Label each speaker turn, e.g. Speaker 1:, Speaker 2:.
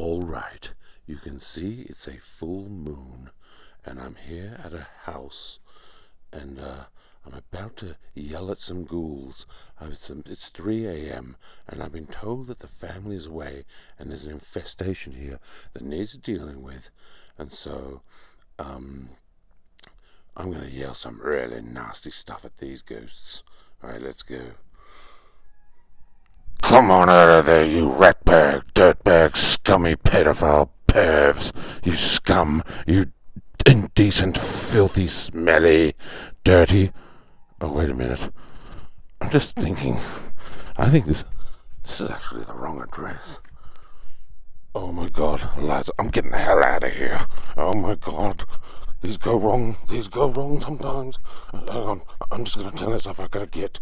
Speaker 1: All right, you can see it's a full moon, and I'm here at a house, and uh, I'm about to yell at some ghouls. It's, it's 3 a.m., and I've been told that the family is away, and there's an infestation here that needs dealing with, and so, um, I'm gonna yell some really nasty stuff at these ghosts. Alright, let's go. Come on out of there, you scummy pedophile pervs, you scum, you indecent, filthy, smelly, dirty. Oh, wait a minute. I'm just thinking. I think this this is actually the wrong address. Oh my god, Eliza, I'm getting the hell out of here. Oh my god. These go wrong. These go wrong sometimes. Uh, hang on. I'm just gonna tell myself I gotta get.